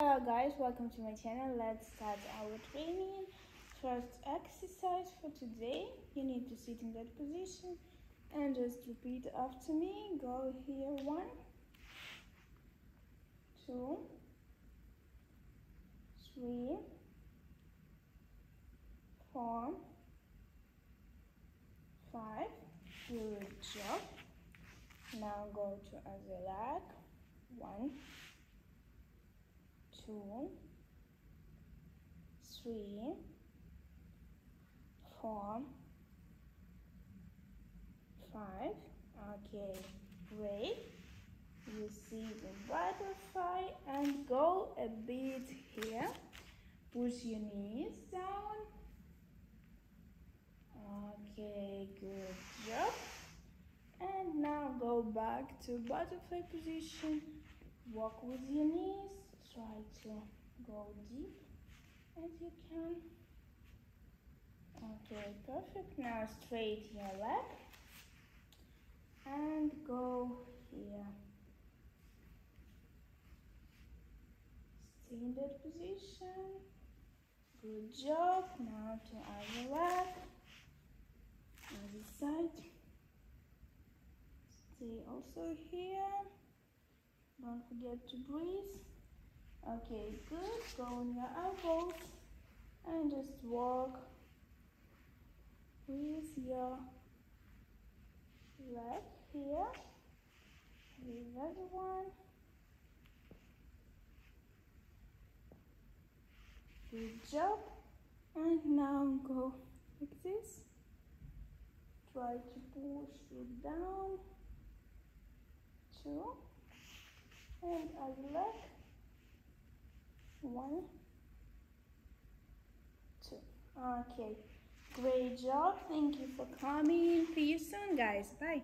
Hello guys, welcome to my channel. Let's start our training. First exercise for today. You need to sit in that position and just repeat after me. Go here. One, two, three, four, five. Good job. Now go to other leg. One, two, three, four, five. Okay, great. You see the butterfly and go a bit here. Push your knees down. Okay, good job. And now go back to butterfly position. Walk with your knees. Try to go deep as you can. Okay, perfect. Now straight your leg and go here. Stay in that position. Good job. Now to other leg. Other side. Stay also here. Don't forget to breathe. Okay, good. Go on your elbows and just walk with your leg here. The other one. Good job. And now go like this. Try to push it down. Two. And other leg. One. Two. Okay. Great job. Thank you for coming. See you soon, guys. Bye.